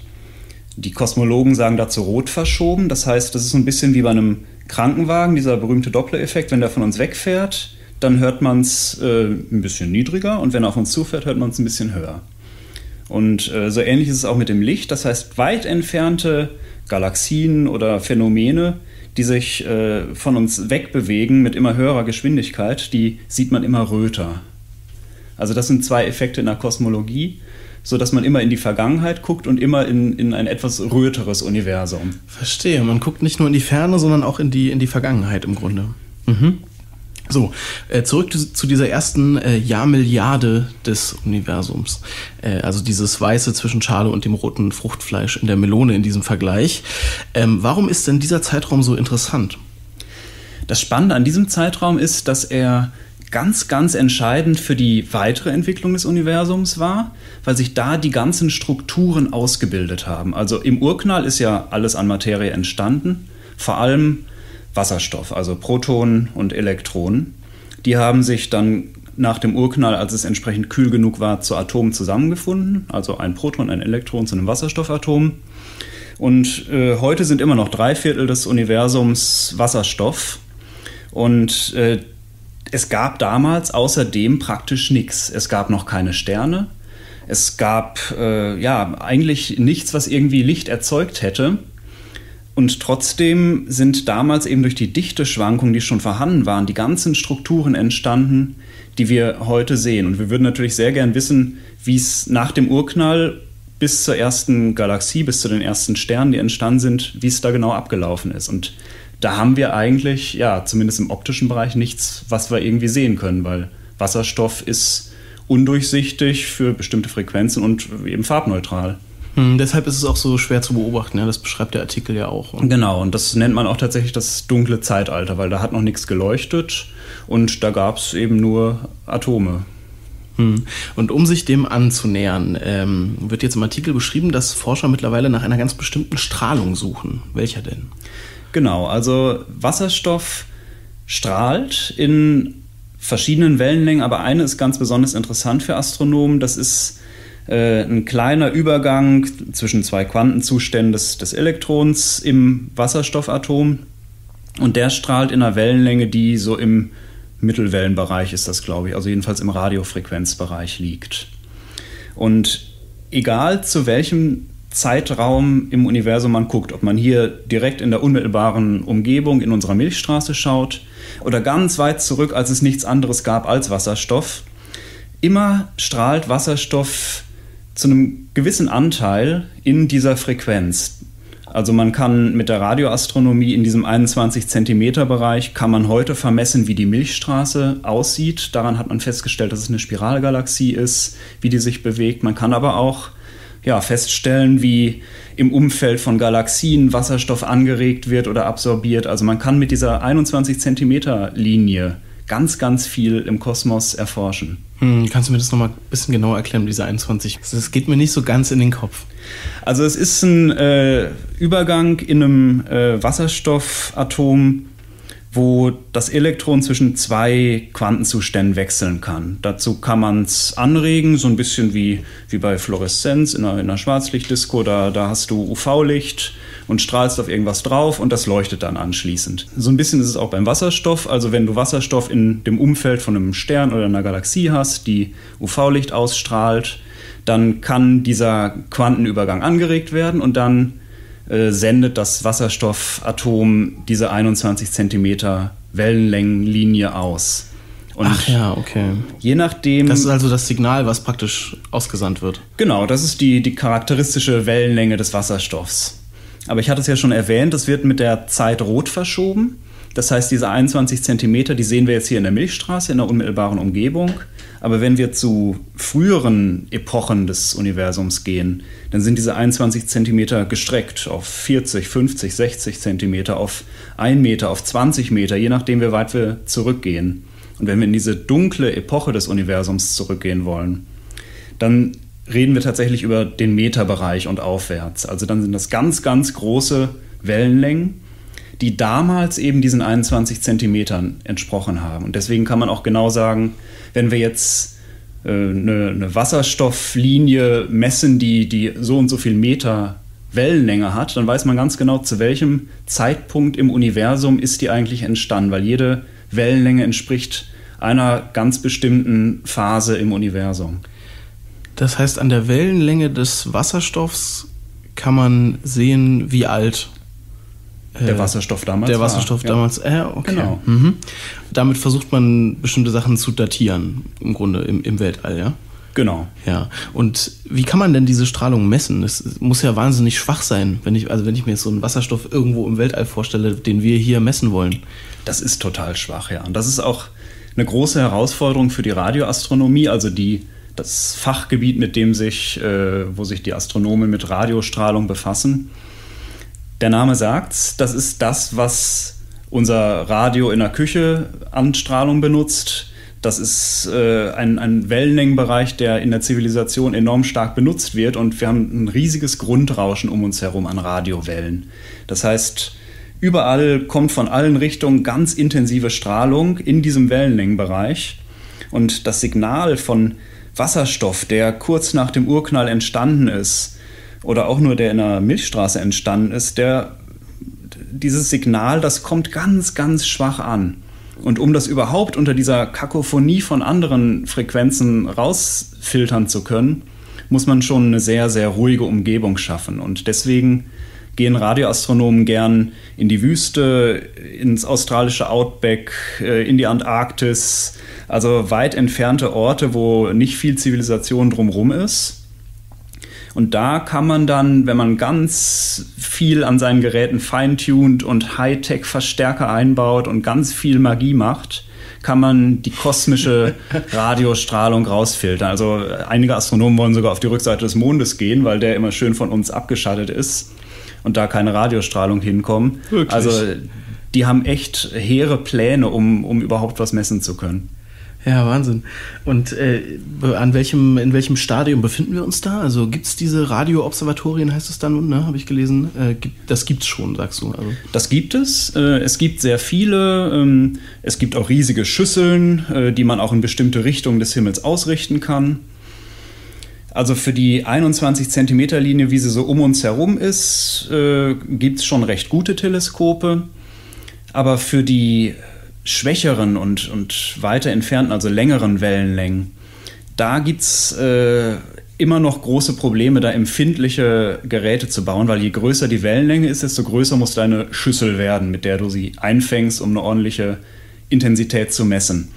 Die Kosmologen sagen dazu rot verschoben. Das heißt, das ist ein bisschen wie bei einem Krankenwagen, dieser berühmte Doppler-Effekt, wenn der von uns wegfährt, dann hört man es äh, ein bisschen niedriger und wenn er auf uns zufährt, hört man es ein bisschen höher. Und äh, so ähnlich ist es auch mit dem Licht. Das heißt, weit entfernte Galaxien oder Phänomene, die sich äh, von uns wegbewegen mit immer höherer Geschwindigkeit, die sieht man immer röter. Also das sind zwei Effekte in der Kosmologie so dass man immer in die Vergangenheit guckt und immer in, in ein etwas röteres Universum. Verstehe. Man guckt nicht nur in die Ferne, sondern auch in die, in die Vergangenheit im Grunde. Mhm. So, äh, zurück zu dieser ersten äh, Jahrmilliarde des Universums. Äh, also dieses Weiße zwischen Schale und dem roten Fruchtfleisch in der Melone in diesem Vergleich. Ähm, warum ist denn dieser Zeitraum so interessant? Das Spannende an diesem Zeitraum ist, dass er ganz, ganz entscheidend für die weitere Entwicklung des Universums war, weil sich da die ganzen Strukturen ausgebildet haben. Also im Urknall ist ja alles an Materie entstanden, vor allem Wasserstoff, also Protonen und Elektronen. Die haben sich dann nach dem Urknall, als es entsprechend kühl genug war, zu Atomen zusammengefunden, also ein Proton, ein Elektron zu einem Wasserstoffatom. Und äh, heute sind immer noch drei Viertel des Universums Wasserstoff. Und äh, es gab damals außerdem praktisch nichts. Es gab noch keine Sterne. Es gab äh, ja eigentlich nichts, was irgendwie Licht erzeugt hätte. Und trotzdem sind damals eben durch die Dichteschwankungen, die schon vorhanden waren, die ganzen Strukturen entstanden, die wir heute sehen. Und wir würden natürlich sehr gern wissen, wie es nach dem Urknall bis zur ersten Galaxie, bis zu den ersten Sternen, die entstanden sind, wie es da genau abgelaufen ist. Und da haben wir eigentlich, ja, zumindest im optischen Bereich nichts, was wir irgendwie sehen können, weil Wasserstoff ist undurchsichtig für bestimmte Frequenzen und eben farbneutral. Hm, deshalb ist es auch so schwer zu beobachten, ja? das beschreibt der Artikel ja auch. Und genau, und das nennt man auch tatsächlich das dunkle Zeitalter, weil da hat noch nichts geleuchtet und da gab es eben nur Atome. Hm. Und um sich dem anzunähern, ähm, wird jetzt im Artikel beschrieben, dass Forscher mittlerweile nach einer ganz bestimmten Strahlung suchen. Welcher denn? Genau, also Wasserstoff strahlt in verschiedenen Wellenlängen, aber eine ist ganz besonders interessant für Astronomen. Das ist äh, ein kleiner Übergang zwischen zwei Quantenzuständen des, des Elektrons im Wasserstoffatom. Und der strahlt in einer Wellenlänge, die so im Mittelwellenbereich ist das, glaube ich, also jedenfalls im Radiofrequenzbereich liegt. Und egal zu welchem Zeitraum im Universum man guckt, ob man hier direkt in der unmittelbaren Umgebung in unserer Milchstraße schaut oder ganz weit zurück, als es nichts anderes gab als Wasserstoff. Immer strahlt Wasserstoff zu einem gewissen Anteil in dieser Frequenz. Also man kann mit der Radioastronomie in diesem 21 Zentimeter Bereich kann man heute vermessen, wie die Milchstraße aussieht. Daran hat man festgestellt, dass es eine Spiralgalaxie ist, wie die sich bewegt. Man kann aber auch ja, feststellen, wie im Umfeld von Galaxien Wasserstoff angeregt wird oder absorbiert. Also man kann mit dieser 21 Zentimeter Linie ganz, ganz viel im Kosmos erforschen. Hm, kannst du mir das nochmal ein bisschen genauer erklären, diese 21? Das geht mir nicht so ganz in den Kopf. Also es ist ein äh, Übergang in einem äh, Wasserstoffatom wo das Elektron zwischen zwei Quantenzuständen wechseln kann. Dazu kann man es anregen, so ein bisschen wie, wie bei Fluoreszenz in einer, in einer Schwarzlichtdisco. Da, da hast du UV-Licht und strahlst auf irgendwas drauf und das leuchtet dann anschließend. So ein bisschen ist es auch beim Wasserstoff. Also wenn du Wasserstoff in dem Umfeld von einem Stern oder einer Galaxie hast, die UV-Licht ausstrahlt, dann kann dieser Quantenübergang angeregt werden und dann äh, sendet das Wasserstoffatom diese 21 Zentimeter Wellenlängenlinie aus. Und Ach ja, okay. Je nachdem. Das ist also das Signal, was praktisch ausgesandt wird. Genau, das ist die, die charakteristische Wellenlänge des Wasserstoffs. Aber ich hatte es ja schon erwähnt, es wird mit der Zeit rot verschoben. Das heißt, diese 21 Zentimeter, die sehen wir jetzt hier in der Milchstraße, in der unmittelbaren Umgebung. Aber wenn wir zu früheren Epochen des Universums gehen, dann sind diese 21 Zentimeter gestreckt auf 40, 50, 60 Zentimeter, auf 1 Meter, auf 20 Meter, je nachdem, wie weit wir zurückgehen. Und wenn wir in diese dunkle Epoche des Universums zurückgehen wollen, dann reden wir tatsächlich über den Meterbereich und aufwärts. Also dann sind das ganz, ganz große Wellenlängen, die damals eben diesen 21 Zentimetern entsprochen haben. Und deswegen kann man auch genau sagen, wenn wir jetzt äh, eine, eine, Wasserstofflinie messen, die, die so und so viel Meter Wellenlänge hat, dann weiß man ganz genau, zu welchem Zeitpunkt im Universum ist die eigentlich entstanden, weil jede Wellenlänge entspricht einer ganz bestimmten Phase im Universum. Das heißt, an der Wellenlänge des Wasserstoffs kann man sehen, wie alt der äh, Wasserstoff damals. Der Wasserstoff war. damals, äh, okay. Genau. Mhm. Damit versucht man bestimmte Sachen zu datieren, im Grunde im, im Weltall, ja? Genau. Ja. Und wie kann man denn diese Strahlung messen? Es muss ja wahnsinnig schwach sein, wenn ich, also wenn ich mir jetzt so einen Wasserstoff irgendwo im Weltall vorstelle, den wir hier messen wollen. Das ist total schwach, ja. Und das ist auch eine große Herausforderung für die Radioastronomie, also die, das Fachgebiet, mit dem sich, äh, wo sich die Astronomen mit Radiostrahlung befassen. Der Name sagt's, das ist das, was unser Radio in der Küche an Strahlung benutzt. Das ist äh, ein, ein Wellenlängenbereich, der in der Zivilisation enorm stark benutzt wird und wir haben ein riesiges Grundrauschen um uns herum an Radiowellen. Das heißt, überall kommt von allen Richtungen ganz intensive Strahlung in diesem Wellenlängenbereich und das Signal von Wasserstoff, der kurz nach dem Urknall entstanden ist, oder auch nur der in der Milchstraße entstanden ist, der dieses Signal, das kommt ganz, ganz schwach an. Und um das überhaupt unter dieser Kakophonie von anderen Frequenzen rausfiltern zu können, muss man schon eine sehr, sehr ruhige Umgebung schaffen. Und deswegen gehen Radioastronomen gern in die Wüste, ins australische Outback, äh, in die Antarktis, also weit entfernte Orte, wo nicht viel Zivilisation drumherum ist und da kann man dann, wenn man ganz viel an seinen Geräten feintuned und Hightech-Verstärker einbaut und ganz viel Magie macht, kann man die kosmische Radiostrahlung rausfiltern. Also einige Astronomen wollen sogar auf die Rückseite des Mondes gehen, weil der immer schön von uns abgeschattet ist und da keine Radiostrahlung hinkommt. Also die haben echt hehre Pläne, um, um überhaupt was messen zu können. Ja, Wahnsinn. Und äh, an welchem, in welchem Stadium befinden wir uns da? Also gibt es diese Radioobservatorien, heißt es dann, ne? habe ich gelesen? Äh, gibt, das gibt es schon, sagst du. Also. Das gibt es. Äh, es gibt sehr viele. Ähm, es gibt auch riesige Schüsseln, äh, die man auch in bestimmte Richtungen des Himmels ausrichten kann. Also für die 21 Zentimeter Linie, wie sie so um uns herum ist, äh, gibt es schon recht gute Teleskope. Aber für die schwächeren und, und weiter entfernten, also längeren Wellenlängen, da gibt es äh, immer noch große Probleme, da empfindliche Geräte zu bauen, weil je größer die Wellenlänge ist, desto größer muss deine Schüssel werden, mit der du sie einfängst, um eine ordentliche Intensität zu messen.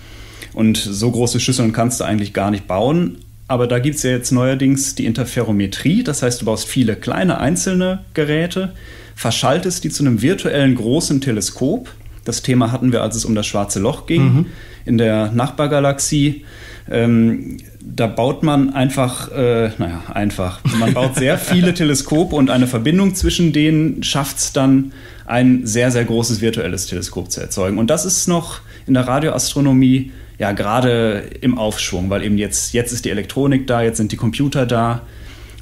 Und so große Schüsseln kannst du eigentlich gar nicht bauen. Aber da gibt es ja jetzt neuerdings die Interferometrie, das heißt, du baust viele kleine einzelne Geräte, verschaltest die zu einem virtuellen großen Teleskop das Thema hatten wir, als es um das schwarze Loch ging mhm. in der Nachbargalaxie. Ähm, da baut man einfach, äh, naja, einfach. Man baut sehr viele Teleskope und eine Verbindung zwischen denen schafft es dann, ein sehr, sehr großes virtuelles Teleskop zu erzeugen. Und das ist noch in der Radioastronomie ja gerade im Aufschwung, weil eben jetzt, jetzt ist die Elektronik da, jetzt sind die Computer da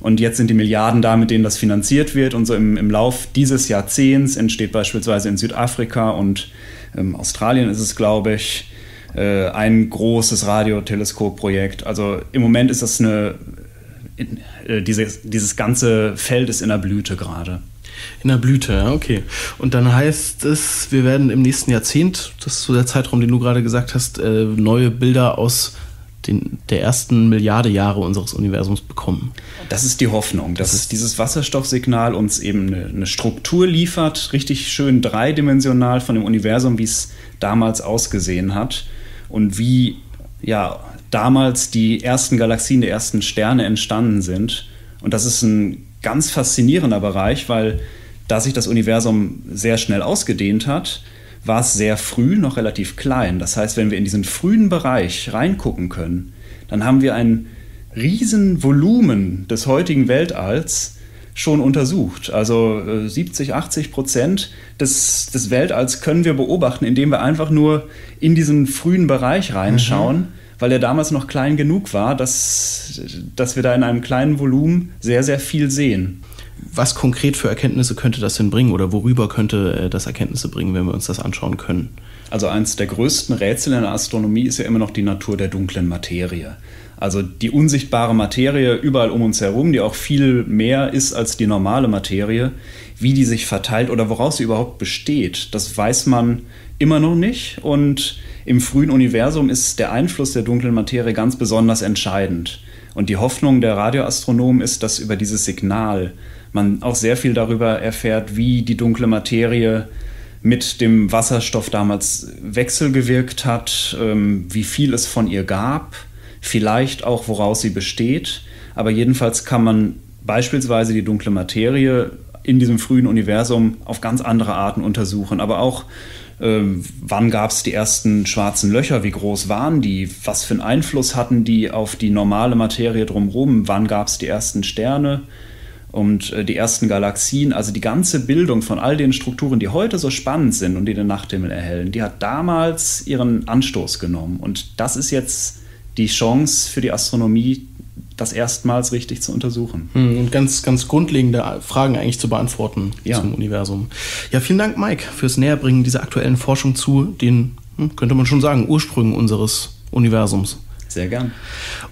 und jetzt sind die Milliarden da, mit denen das finanziert wird. Und so im, im Lauf dieses Jahrzehnts entsteht beispielsweise in Südafrika und ähm, Australien ist es, glaube ich, äh, ein großes Radioteleskopprojekt. Also im Moment ist das eine, äh, diese, dieses ganze Feld ist in der Blüte gerade. In der Blüte, ja, okay. Und dann heißt es, wir werden im nächsten Jahrzehnt, das ist so der Zeitraum, den du gerade gesagt hast, äh, neue Bilder aus den, der ersten Milliarde Jahre unseres Universums bekommen. Das ist die Hoffnung, dass es dieses Wasserstoffsignal uns eben eine, eine, Struktur liefert, richtig schön dreidimensional von dem Universum, wie es damals ausgesehen hat und wie ja damals die ersten Galaxien, die ersten Sterne entstanden sind. Und das ist ein ganz faszinierender Bereich, weil da sich das Universum sehr schnell ausgedehnt hat, war es sehr früh noch relativ klein. Das heißt, wenn wir in diesen frühen Bereich reingucken können, dann haben wir ein riesen Volumen des heutigen Weltalls schon untersucht. Also 70, äh, 80 Prozent des, des Weltalls können wir beobachten, indem wir einfach nur in diesen frühen Bereich reinschauen, mhm. weil er damals noch klein genug war, dass, dass wir da in einem kleinen Volumen sehr, sehr viel sehen was konkret für Erkenntnisse könnte das denn bringen oder worüber könnte äh, das Erkenntnisse bringen, wenn wir uns das anschauen können? Also eines der größten Rätsel in der Astronomie ist ja immer noch die Natur der dunklen Materie. Also die unsichtbare Materie überall um uns herum, die auch viel mehr ist als die normale Materie, wie die sich verteilt oder woraus sie überhaupt besteht, das weiß man immer noch nicht. Und im frühen Universum ist der Einfluss der dunklen Materie ganz besonders entscheidend. Und die Hoffnung der Radioastronomen ist, dass über dieses Signal man auch sehr viel darüber erfährt, wie die dunkle Materie mit dem Wasserstoff damals wechselgewirkt hat, ähm, wie viel es von ihr gab, vielleicht auch woraus sie besteht. Aber jedenfalls kann man beispielsweise die dunkle Materie in diesem frühen Universum auf ganz andere Arten untersuchen. Aber auch, ähm, wann gab es die ersten schwarzen Löcher, wie groß waren die, was für einen Einfluss hatten die auf die normale Materie drumherum, wann gab es die ersten Sterne und äh, die ersten Galaxien, also die ganze Bildung von all den Strukturen, die heute so spannend sind und die den Nachthimmel erhellen, die hat damals ihren Anstoß genommen. Und das ist jetzt die Chance für die Astronomie, das erstmals richtig zu untersuchen. Hm, und ganz, ganz grundlegende Fragen eigentlich zu beantworten ja. zum Universum. Ja, vielen Dank, Mike, fürs Näherbringen dieser aktuellen Forschung zu den, hm, könnte man schon sagen, Ursprüngen unseres Universums. Sehr gern.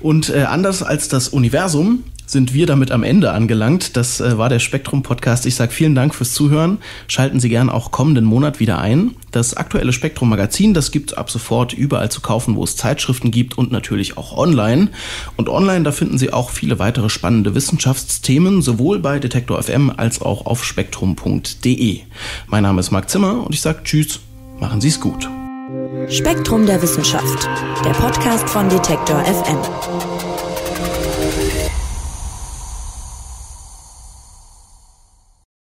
Und äh, anders als das Universum sind wir damit am Ende angelangt. Das äh, war der Spektrum Podcast. Ich sage vielen Dank fürs Zuhören. Schalten Sie gern auch kommenden Monat wieder ein. Das aktuelle Spektrum Magazin, das gibt es ab sofort überall zu kaufen, wo es Zeitschriften gibt und natürlich auch online. Und online, da finden Sie auch viele weitere spannende Wissenschaftsthemen, sowohl bei Detektor FM als auch auf spektrum.de. Mein Name ist Marc Zimmer und ich sage Tschüss, machen Sie es gut. Spektrum der Wissenschaft, der Podcast von Detektor FM.